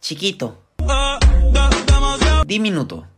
Chiquito. Diminuto.